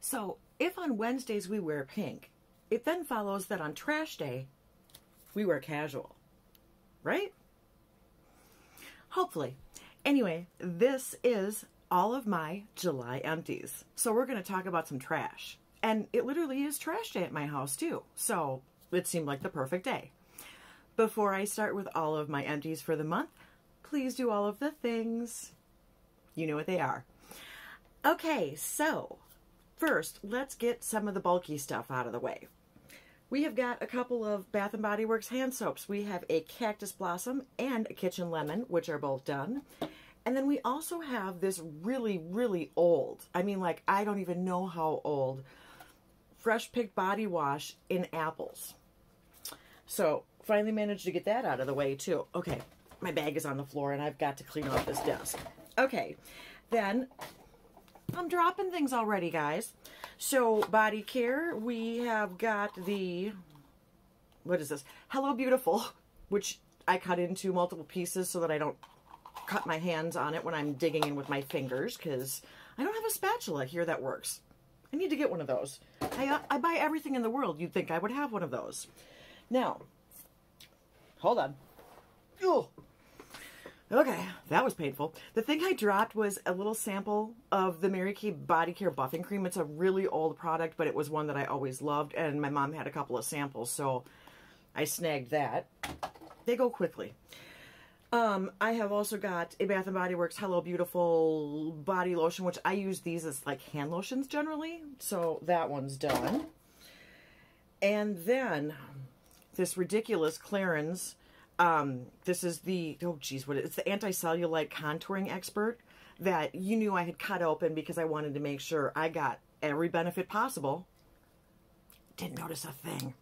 So if on Wednesdays we wear pink, it then follows that on trash day we wear casual. Right? Hopefully. Anyway, this is all of my July empties. So we're going to talk about some trash. And it literally is trash day at my house too. So it seemed like the perfect day. Before I start with all of my empties for the month, please do all of the things. You know what they are. Okay, so first, let's get some of the bulky stuff out of the way. We have got a couple of Bath & Body Works hand soaps. We have a Cactus Blossom and a Kitchen Lemon, which are both done. And then we also have this really, really old, I mean, like, I don't even know how old, Fresh Picked Body Wash in apples. So, finally managed to get that out of the way, too. Okay, my bag is on the floor, and I've got to clean off this desk. Okay, then I'm dropping things already, guys. So, body care, we have got the, what is this? Hello Beautiful, which I cut into multiple pieces so that I don't cut my hands on it when I'm digging in with my fingers because I don't have a spatula here that works. I need to get one of those. I, uh, I buy everything in the world. You'd think I would have one of those. Now, hold on. Oh, okay, that was painful. The thing I dropped was a little sample of the Mary Kay Body Care Buffing Cream. It's a really old product, but it was one that I always loved, and my mom had a couple of samples, so I snagged that. They go quickly. Um, I have also got a Bath & Body Works Hello Beautiful body lotion, which I use these as like hand lotions generally. So that one's done. And then this ridiculous Clarins. Um, this is the, oh geez, what It's the anti-cellulite contouring expert that you knew I had cut open because I wanted to make sure I got every benefit possible. Didn't notice a thing.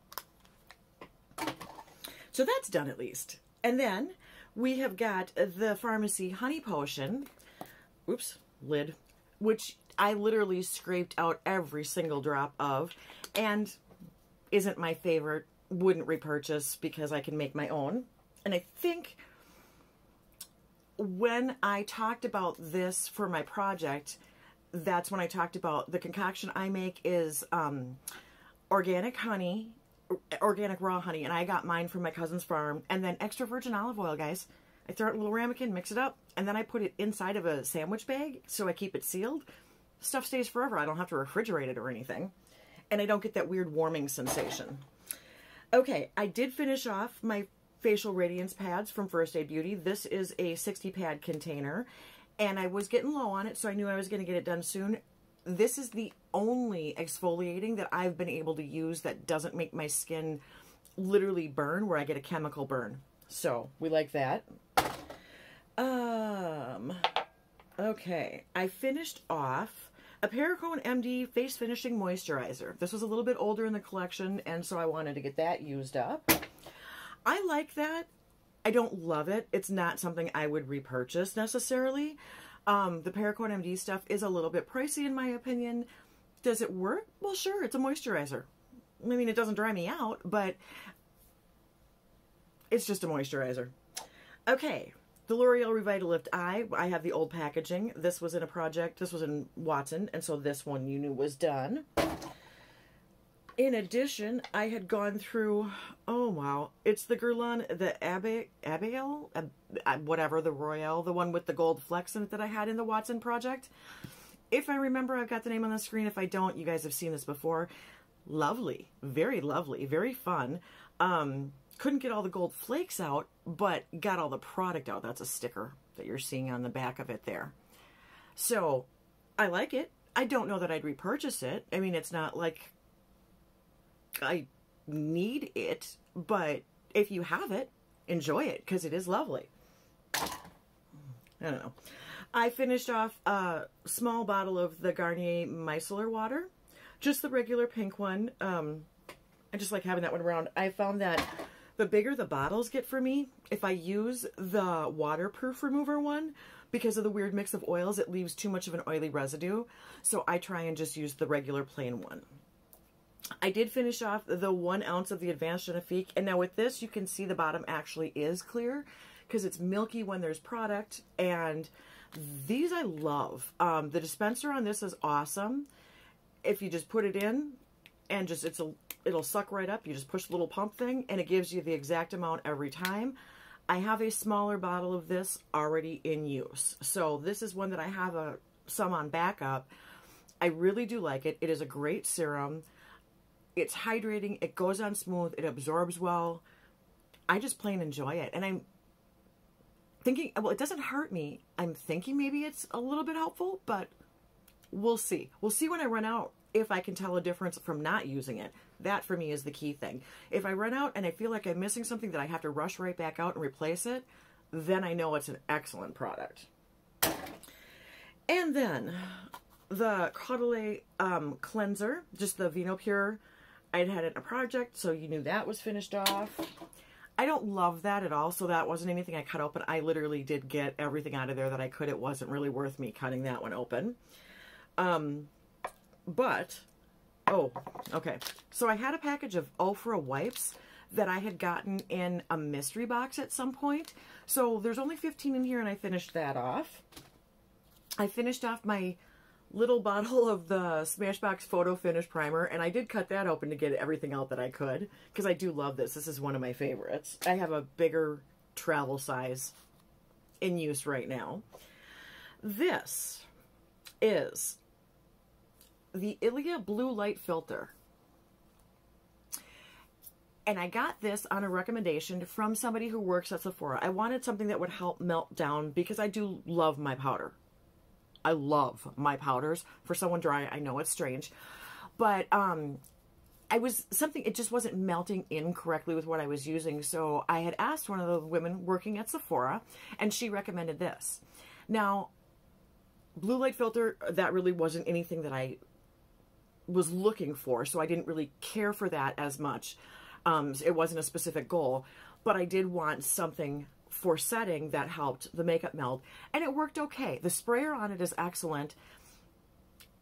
So that's done at least. And then we have got the Farmacy Honey Potion. Oops, lid. Which I literally scraped out every single drop of. And isn't my favorite. Wouldn't repurchase because I can make my own. And I think when I talked about this for my project, that's when I talked about the concoction I make is um, organic honey organic raw honey, and I got mine from my cousin's farm. And then extra virgin olive oil, guys. I throw it in a little ramekin, mix it up, and then I put it inside of a sandwich bag so I keep it sealed. Stuff stays forever. I don't have to refrigerate it or anything. And I don't get that weird warming sensation. Okay, I did finish off my facial radiance pads from First Aid Beauty. This is a 60 pad container, and I was getting low on it, so I knew I was going to get it done soon this is the only exfoliating that I've been able to use that doesn't make my skin literally burn where I get a chemical burn. So we like that. Um, okay, I finished off a Perricone MD Face Finishing Moisturizer. This was a little bit older in the collection, and so I wanted to get that used up. I like that. I don't love it. It's not something I would repurchase necessarily. Um, the Perricone MD stuff is a little bit pricey in my opinion. Does it work? Well, sure, it's a moisturizer. I mean, it doesn't dry me out, but it's just a moisturizer. Okay, the L'Oreal Revitalift Eye. I have the old packaging. This was in a project. This was in Watson, and so this one you knew was done. In addition, I had gone through, oh wow, it's the Guerlain, the Abe, Abigail, Ab, whatever, the Royale, the one with the gold flecks in it that I had in the Watson project. If I remember, I've got the name on the screen. If I don't, you guys have seen this before. Lovely, very lovely, very fun. Um, couldn't get all the gold flakes out, but got all the product out. That's a sticker that you're seeing on the back of it there. So, I like it. I don't know that I'd repurchase it. I mean, it's not like I need it, but if you have it, enjoy it because it is lovely. I don't know. I finished off a small bottle of the Garnier Micellar water, just the regular pink one. Um, I just like having that one around. I found that the bigger the bottles get for me, if I use the waterproof remover one, because of the weird mix of oils, it leaves too much of an oily residue. So I try and just use the regular plain one. I did finish off the one ounce of the Advanced Genifique. And now with this, you can see the bottom actually is clear because it's milky when there's product. And these I love. Um, the dispenser on this is awesome. if you just put it in and just it's a it'll suck right up. You just push the little pump thing and it gives you the exact amount every time. I have a smaller bottle of this already in use. So this is one that I have a some on backup. I really do like it. It is a great serum. It's hydrating. It goes on smooth. It absorbs well. I just plain enjoy it. And I'm thinking, well, it doesn't hurt me. I'm thinking maybe it's a little bit helpful, but we'll see. We'll see when I run out if I can tell a difference from not using it. That for me is the key thing. If I run out and I feel like I'm missing something that I have to rush right back out and replace it, then I know it's an excellent product. And then the Caudalie um, cleanser, just the Vino Pure. I'd had it in a project, so you knew that was finished off. I don't love that at all, so that wasn't anything I cut open. I literally did get everything out of there that I could. It wasn't really worth me cutting that one open. Um, but, oh, okay. So I had a package of Ofra wipes that I had gotten in a mystery box at some point. So there's only 15 in here, and I finished that off. I finished off my little bottle of the Smashbox Photo Finish Primer, and I did cut that open to get everything out that I could, because I do love this. This is one of my favorites. I have a bigger travel size in use right now. This is the Ilia Blue Light Filter. And I got this on a recommendation from somebody who works at Sephora. I wanted something that would help melt down because I do love my powder. I love my powders. For someone dry, I know it's strange. But um, I was something, it just wasn't melting in correctly with what I was using. So I had asked one of the women working at Sephora, and she recommended this. Now, blue light filter, that really wasn't anything that I was looking for. So I didn't really care for that as much. Um, it wasn't a specific goal, but I did want something for setting that helped the makeup melt, and it worked okay. The sprayer on it is excellent.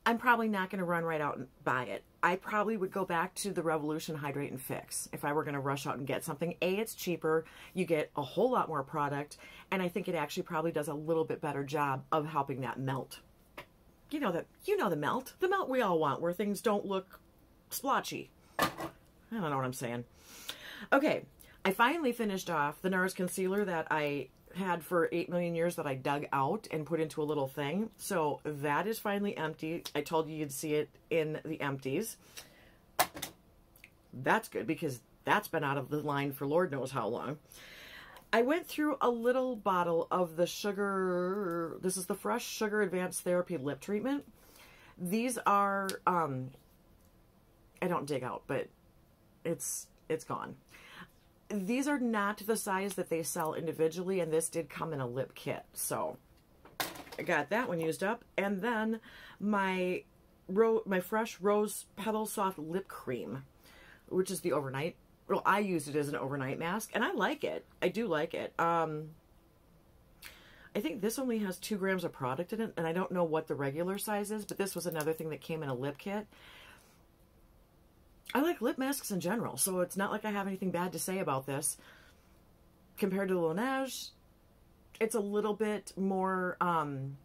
I'm probably not going to run right out and buy it. I probably would go back to the Revolution Hydrate and Fix if I were going to rush out and get something. A, it's cheaper. You get a whole lot more product. And I think it actually probably does a little bit better job of helping that melt. You know that you know the melt. The melt we all want where things don't look splotchy. I don't know what I'm saying. Okay, I finally finished off the NARS concealer that I had for 8 million years that I dug out and put into a little thing. So that is finally empty. I told you you'd see it in the empties. That's good because that's been out of the line for Lord knows how long. I went through a little bottle of the sugar, this is the Fresh Sugar Advanced Therapy Lip Treatment. These are, um, I don't dig out, but it's, it's gone these are not the size that they sell individually, and this did come in a lip kit. So I got that one used up. And then my ro my fresh rose petal soft lip cream, which is the overnight. Well, I use it as an overnight mask, and I like it. I do like it. Um, I think this only has two grams of product in it, and I don't know what the regular size is, but this was another thing that came in a lip kit. I like lip masks in general, so it's not like I have anything bad to say about this. Compared to the Laneige, it's a little bit more, um,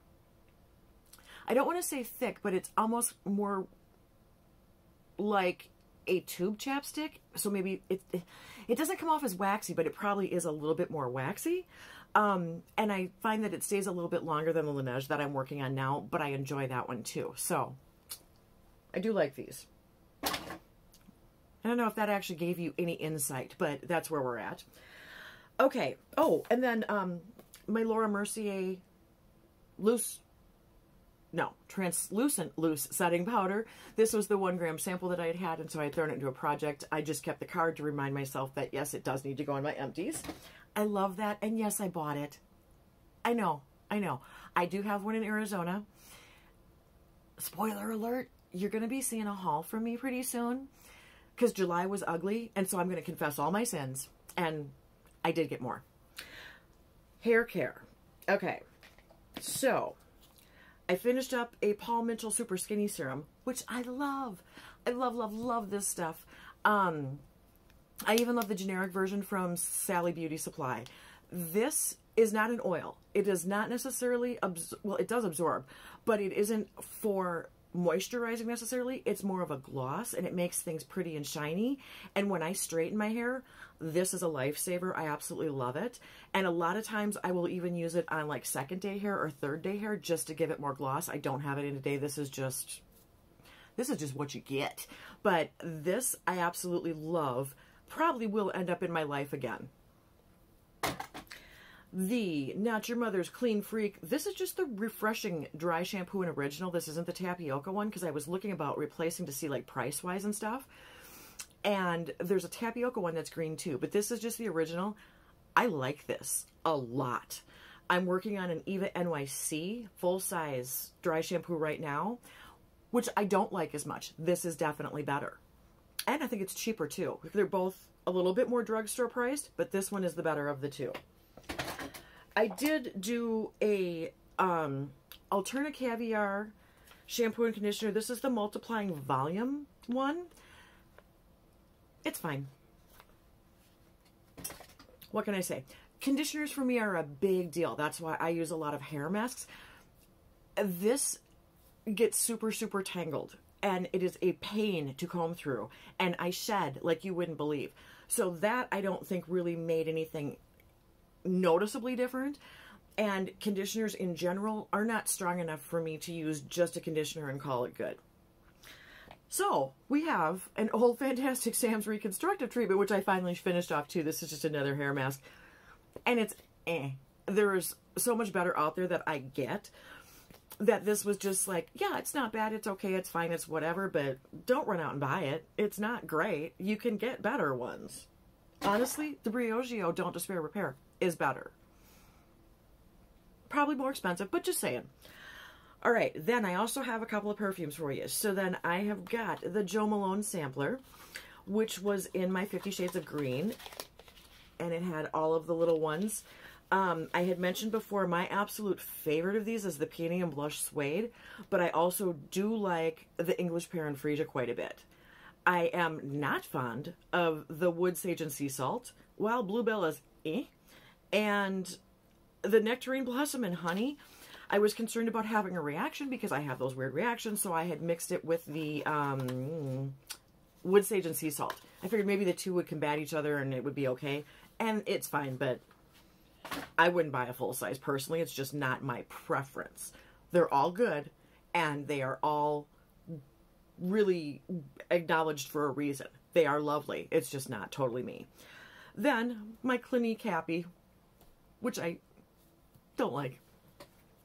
I don't want to say thick, but it's almost more like a tube chapstick. So maybe it, it doesn't come off as waxy, but it probably is a little bit more waxy. Um, and I find that it stays a little bit longer than the Laneige that I'm working on now, but I enjoy that one too. So I do like these. I don't know if that actually gave you any insight, but that's where we're at. Okay. Oh, and then um, my Laura Mercier loose, no, translucent loose setting powder. This was the one gram sample that I had had, and so I had thrown it into a project. I just kept the card to remind myself that, yes, it does need to go in my empties. I love that, and yes, I bought it. I know, I know. I do have one in Arizona. Spoiler alert, you're going to be seeing a haul from me pretty soon because July was ugly, and so I'm going to confess all my sins, and I did get more. Hair care. Okay, so I finished up a Paul Mitchell Super Skinny Serum, which I love. I love, love, love this stuff. Um, I even love the generic version from Sally Beauty Supply. This is not an oil. It does not necessarily, well, it does absorb, but it isn't for moisturizing necessarily. It's more of a gloss and it makes things pretty and shiny. And when I straighten my hair, this is a lifesaver. I absolutely love it. And a lot of times I will even use it on like second day hair or third day hair just to give it more gloss. I don't have it in a day. This is just, this is just what you get. But this I absolutely love. Probably will end up in my life again the Not Your Mother's Clean Freak. This is just the refreshing dry shampoo and original. This isn't the tapioca one because I was looking about replacing to see like price wise and stuff. And there's a tapioca one that's green too, but this is just the original. I like this a lot. I'm working on an Eva NYC full size dry shampoo right now, which I don't like as much. This is definitely better. And I think it's cheaper too. They're both a little bit more drugstore priced, but this one is the better of the two. I did do a um, Alterna Caviar shampoo and conditioner. This is the multiplying volume one. It's fine. What can I say? Conditioners for me are a big deal. That's why I use a lot of hair masks. This gets super, super tangled and it is a pain to comb through and I shed like you wouldn't believe. So that I don't think really made anything noticeably different. And conditioners in general are not strong enough for me to use just a conditioner and call it good. So we have an old Fantastic Sam's reconstructive treatment, which I finally finished off too. This is just another hair mask. And it's eh. There's so much better out there that I get that this was just like, yeah, it's not bad, it's okay, it's fine, it's whatever, but don't run out and buy it. It's not great. You can get better ones. Honestly, the Briogeo Don't Despair Repair is better. Probably more expensive, but just saying. All right, then I also have a couple of perfumes for you. So then I have got the Jo Malone sampler, which was in my Fifty Shades of Green, and it had all of the little ones. Um, I had mentioned before, my absolute favorite of these is the Peony and Blush Suede, but I also do like the English Pear and Freesia quite a bit. I am not fond of the Wood Sage and Sea Salt, while Bluebell is eh, and the nectarine blossom and honey, I was concerned about having a reaction because I have those weird reactions, so I had mixed it with the um, wood sage and sea salt. I figured maybe the two would combat each other and it would be okay. And it's fine, but I wouldn't buy a full size personally. It's just not my preference. They're all good and they are all really acknowledged for a reason. They are lovely. It's just not totally me. Then my Clinique Happy which I don't like.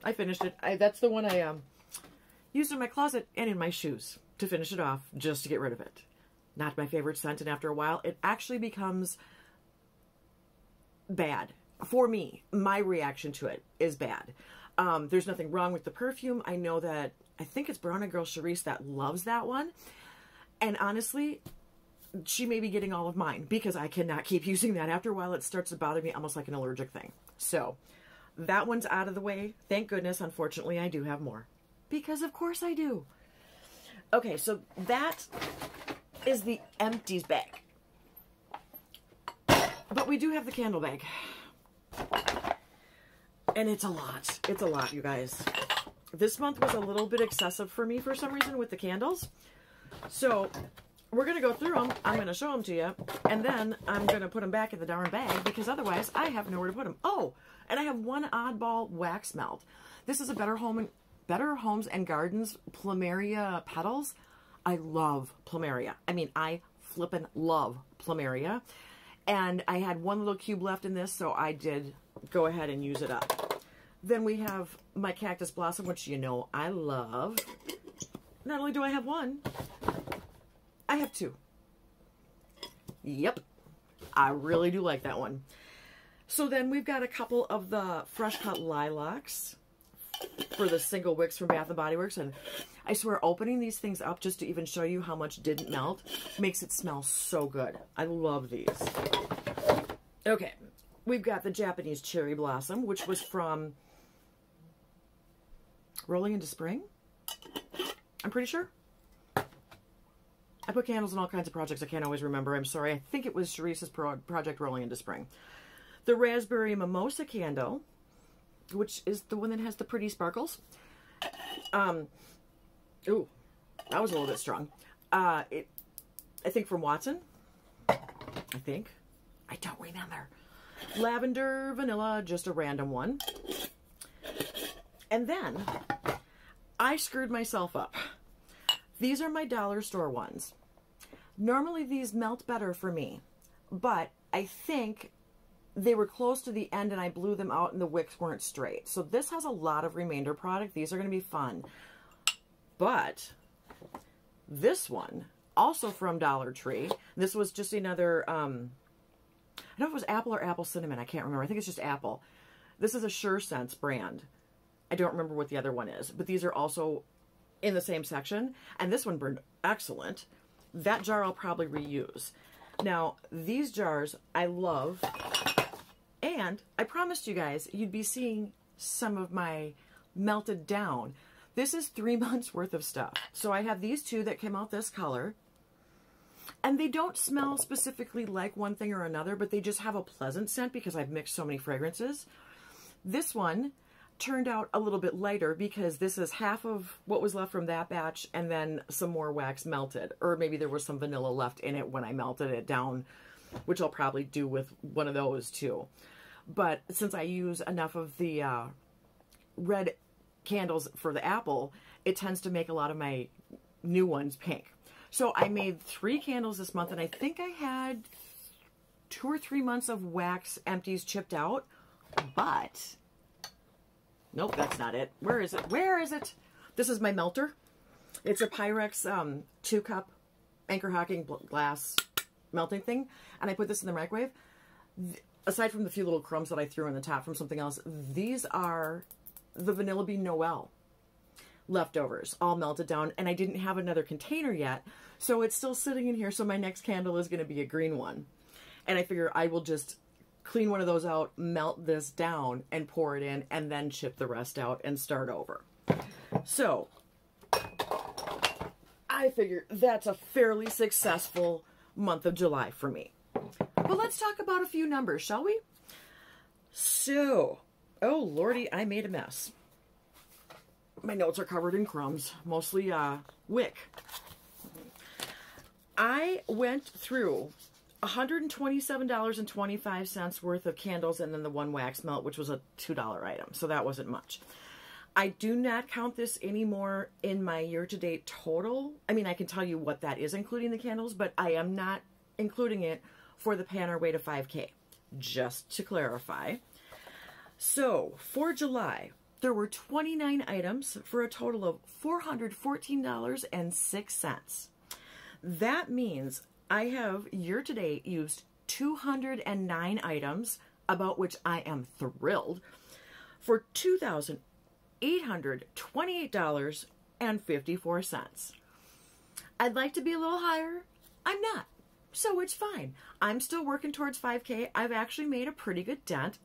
I finished it. I, that's the one I um used in my closet and in my shoes to finish it off, just to get rid of it. Not my favorite scent, and after a while, it actually becomes bad. For me, my reaction to it is bad. Um, there's nothing wrong with the perfume. I know that, I think it's Brown Girl Charisse that loves that one. And honestly, she may be getting all of mine because I cannot keep using that. After a while, it starts to bother me almost like an allergic thing. So that one's out of the way. Thank goodness. Unfortunately, I do have more because of course I do. Okay, so that is the empties bag. But we do have the candle bag. And it's a lot. It's a lot, you guys. This month was a little bit excessive for me for some reason with the candles. So we're going to go through them. I'm going to show them to you. And then I'm going to put them back in the darn bag because otherwise I have nowhere to put them. Oh, and I have one oddball wax melt. This is a Better Home and Better Homes and Gardens Plumeria petals. I love Plumeria. I mean, I flippin' love Plumeria. And I had one little cube left in this, so I did go ahead and use it up. Then we have my Cactus Blossom, which you know I love. Not only do I have one, I have two. Yep. I really do like that one. So then we've got a couple of the Fresh Cut Lilacs for the single wicks from Bath & Body Works. And I swear, opening these things up just to even show you how much didn't melt makes it smell so good. I love these. Okay, we've got the Japanese Cherry Blossom, which was from Rolling into Spring. I'm pretty sure. I put candles in all kinds of projects I can't always remember. I'm sorry. I think it was Charisse's pro project Rolling into Spring. The Raspberry Mimosa candle, which is the one that has the pretty sparkles. Um, Ooh, that was a little bit strong. Uh, it, I think from Watson. I think. I don't remember. Lavender, vanilla, just a random one. And then I screwed myself up. These are my dollar store ones. Normally these melt better for me, but I think they were close to the end and I blew them out and the wicks weren't straight. So this has a lot of remainder product. These are going to be fun. But this one, also from Dollar Tree, this was just another, um, I don't know if it was apple or apple cinnamon. I can't remember. I think it's just apple. This is a Sure Sense brand. I don't remember what the other one is, but these are also in the same section. And this one burned excellent. That jar I'll probably reuse. Now, these jars I love. And I promised you guys you'd be seeing some of my melted down. This is three months worth of stuff. So I have these two that came out this color. And they don't smell specifically like one thing or another, but they just have a pleasant scent because I've mixed so many fragrances. This one turned out a little bit lighter because this is half of what was left from that batch and then some more wax melted. Or maybe there was some vanilla left in it when I melted it down, which I'll probably do with one of those too. But since I use enough of the uh, red candles for the apple, it tends to make a lot of my new ones pink. So I made three candles this month and I think I had two or three months of wax empties chipped out, but Nope, that's not it. Where is it? Where is it? This is my melter. It's a Pyrex um, two cup anchor hocking glass melting thing. And I put this in the microwave. Aside from the few little crumbs that I threw in the top from something else, these are the Vanilla Bean Noel leftovers all melted down and I didn't have another container yet so it's still sitting in here so my next candle is going to be a green one and I figure I will just clean one of those out, melt this down, and pour it in, and then chip the rest out and start over. So, I figure that's a fairly successful month of July for me. But let's talk about a few numbers, shall we? So, oh lordy, I made a mess. My notes are covered in crumbs, mostly uh, wick. I went through $127.25 worth of candles and then the one wax melt, which was a $2 item. So that wasn't much. I do not count this anymore in my year-to-date total. I mean, I can tell you what that is, including the candles, but I am not including it for the Pan Our Way to 5K, just to clarify. So, for July, there were 29 items for a total of $414.06. That means I have year to date used 209 items, about which I am thrilled, for $2,828.54. I'd like to be a little higher. I'm not. So it's fine. I'm still working towards 5K. I've actually made a pretty good dent.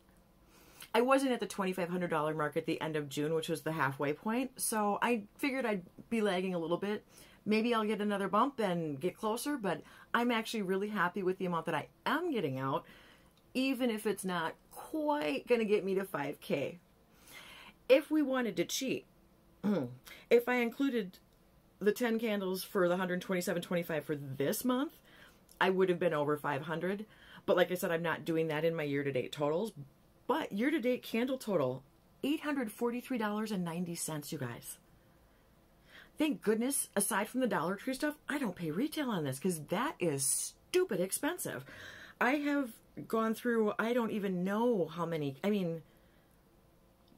I wasn't at the $2,500 mark at the end of June, which was the halfway point. So I figured I'd be lagging a little bit maybe I'll get another bump and get closer, but I'm actually really happy with the amount that I am getting out, even if it's not quite going to get me to 5K. If we wanted to cheat, if I included the 10 candles for the 127.25 for this month, I would have been over 500. But like I said, I'm not doing that in my year-to-date totals. But year-to-date candle total, $843.90, you guys. Thank goodness, aside from the Dollar Tree stuff, I don't pay retail on this because that is stupid expensive. I have gone through, I don't even know how many, I mean,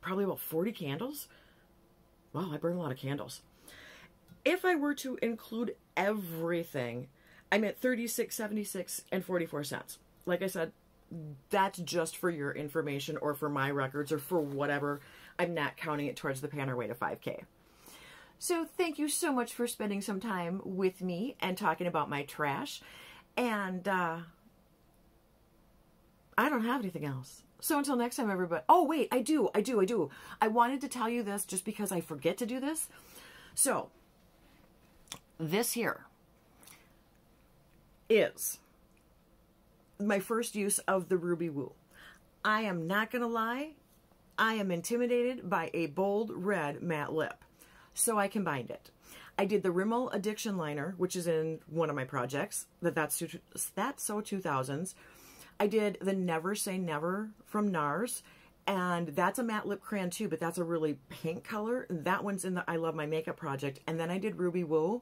probably about 40 candles. Wow, I burn a lot of candles. If I were to include everything, I'm at 36, 76, and 44 cents. Like I said, that's just for your information or for my records or for whatever. I'm not counting it towards the Pan Our Way to 5K. So thank you so much for spending some time with me and talking about my trash. And uh, I don't have anything else. So until next time, everybody. Oh, wait, I do, I do, I do. I wanted to tell you this just because I forget to do this. So, this here is my first use of the Ruby Woo. I am not going to lie. I am intimidated by a bold red matte lip. So I combined it. I did the Rimmel Addiction Liner, which is in one of my projects. That that's that's so 2000s. I did the Never Say Never from NARS, and that's a matte lip crayon too, but that's a really pink color. That one's in the I Love My Makeup project. And then I did Ruby Woo,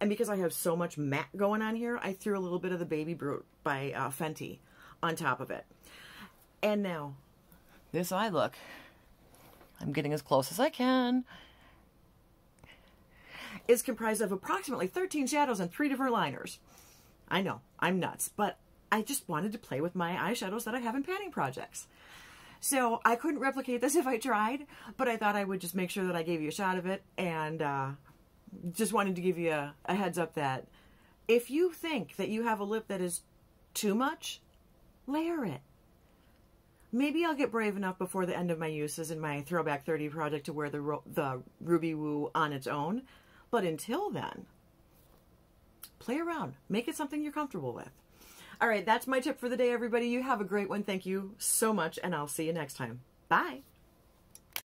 and because I have so much matte going on here, I threw a little bit of the Baby Brute by uh, Fenty on top of it. And now, this eye look. I'm getting as close as I can is comprised of approximately 13 shadows and three different liners. I know, I'm nuts, but I just wanted to play with my eyeshadows that I have in panning projects. So I couldn't replicate this if I tried, but I thought I would just make sure that I gave you a shot of it and uh, just wanted to give you a, a heads up that if you think that you have a lip that is too much, layer it. Maybe I'll get brave enough before the end of my uses in my Throwback 30 project to wear the, the Ruby Woo on its own. But until then, play around. Make it something you're comfortable with. All right, that's my tip for the day, everybody. You have a great one. Thank you so much, and I'll see you next time. Bye.